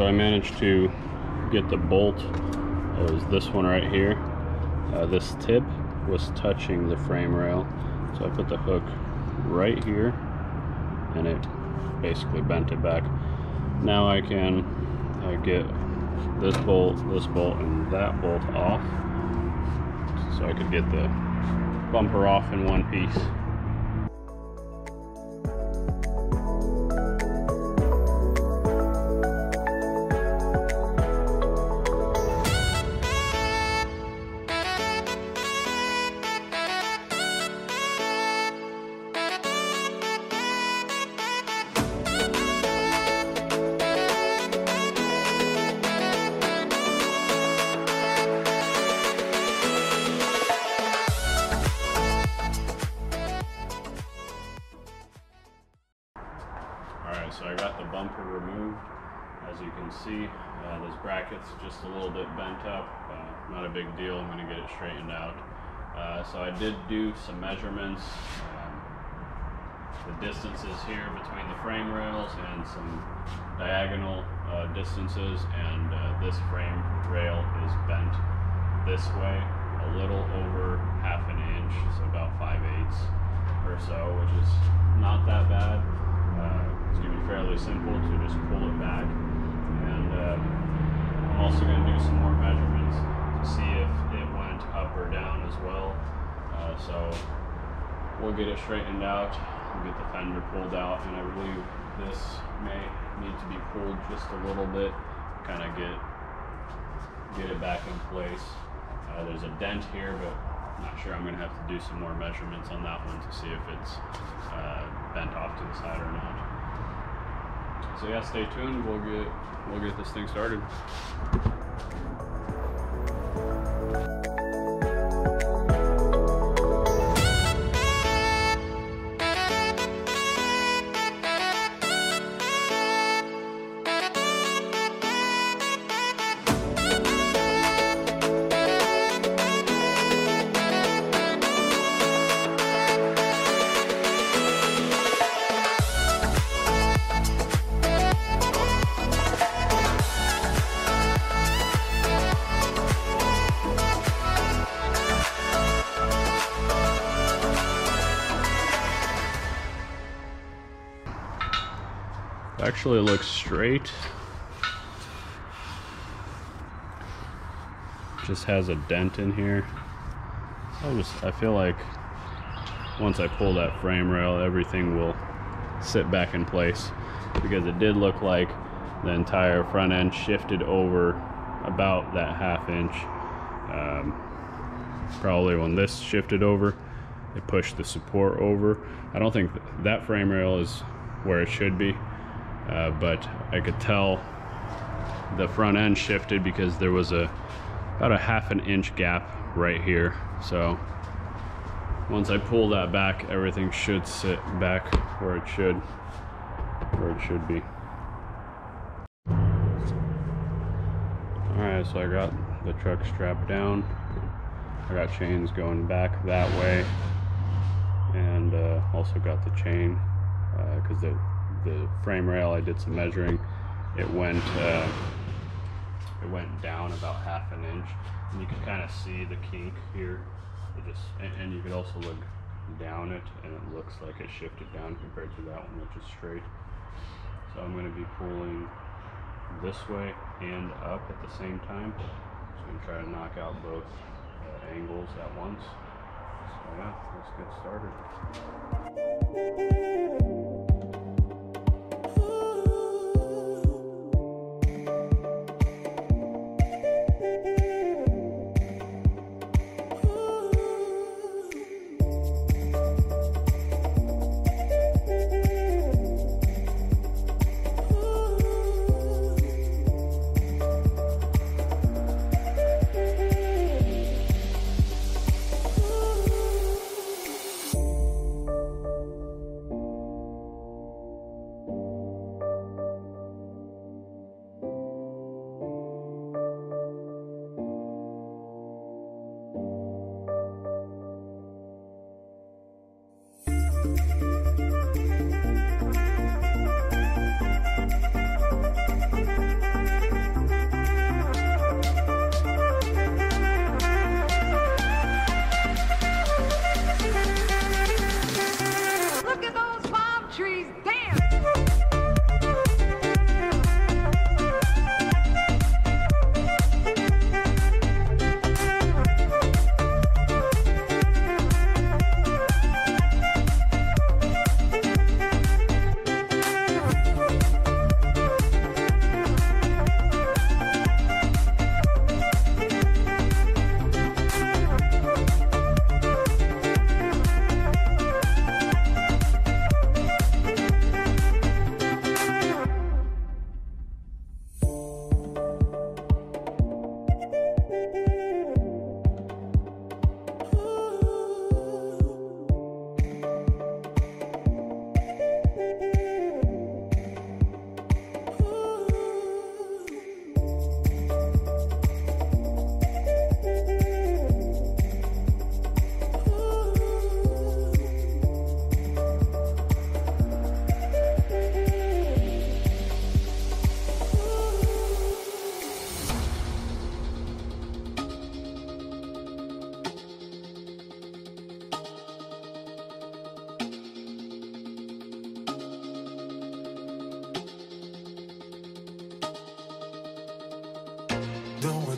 so I managed to get the bolt. It was this one right here. Uh, this tip was touching the frame rail. So I put the hook right here and it basically bent it back. Now I can uh, get this bolt, this bolt, and that bolt off. So I could get the bumper off in one piece. So I got the bumper removed. As you can see, uh, this bracket's just a little bit bent up. Uh, not a big deal, I'm going to get it straightened out. Uh, so I did do some measurements. Um, the distances here between the frame rails and some diagonal uh, distances and uh, this frame rail is bent this way a little over half an inch, so about 5 eighths or so, which is not that bad. Uh, it's going to be fairly simple to just pull it back. And uh, I'm also going to do some more measurements to see if it went up or down as well. Uh, so we'll get it straightened out, we'll get the fender pulled out, and I believe this may need to be pulled just a little bit, kind of get get it back in place. Uh, there's a dent here, but not sure. I'm going to have to do some more measurements on that one to see if it's uh, bent off to the side or not. So yeah, stay tuned. We'll get we'll get this thing started. Actually looks straight. Just has a dent in here. I just I feel like once I pull that frame rail, everything will sit back in place because it did look like the entire front end shifted over about that half inch. Um, probably when this shifted over, it pushed the support over. I don't think that frame rail is where it should be uh, but I could tell the front end shifted because there was a about a half an inch gap right here. So once I pull that back everything should sit back where it should where it should be. Alright so I got the truck strapped down. I got chains going back that way. And uh, also got the chain because uh, the the frame rail, I did some measuring. It went uh, it went down about half an inch, and you can kind of see the kink here. It just and, and you could also look down it, and it looks like it shifted down compared to that one, which is straight. So I'm going to be pulling this way and up at the same time. Just going to try to knock out both uh, angles at once. So yeah, let's get started.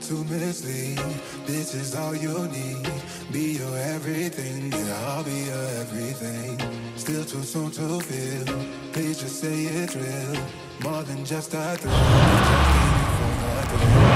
To mislead. This is all you need. Be your everything, yeah, I'll be your everything. Still too soon to feel. Please just say it's real. More than just a thrill. Just for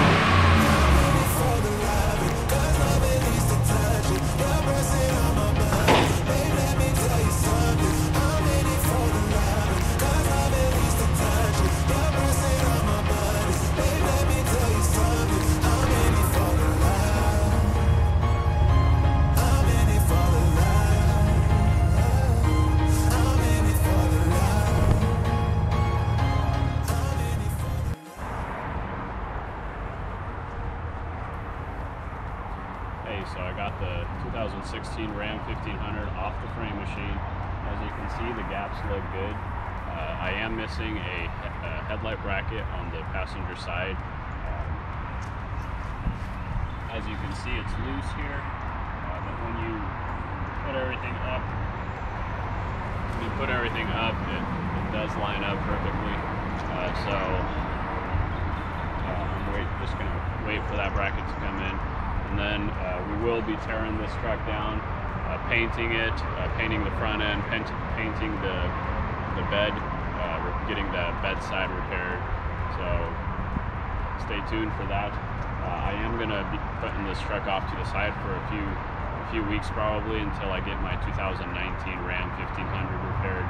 the 2016 Ram 1500 off the frame machine. As you can see, the gaps look good. Uh, I am missing a, a headlight bracket on the passenger side. Um, as you can see, it's loose here, uh, but when you put everything up, when you put everything up, it, it does line up perfectly. Uh, so uh, I'm wait, just gonna wait for that bracket to come in, and then uh, we will be tearing this truck down, uh, painting it, uh, painting the front end, paint, painting the the bed, uh, getting the bed side repaired. So stay tuned for that. Uh, I am gonna be putting this truck off to the side for a few a few weeks probably until I get my 2019 Ram 1500 repaired.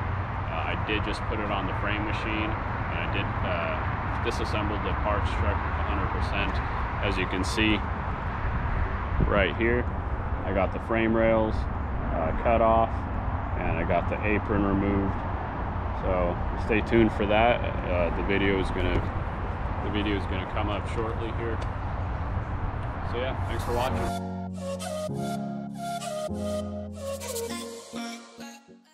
I did just put it on the frame machine, and I did disassembled the parts truck 100%. As you can see, right here, I got the frame rails uh, cut off, and I got the apron removed. So stay tuned for that. Uh, the video is gonna the video is gonna come up shortly here. So yeah, thanks for watching.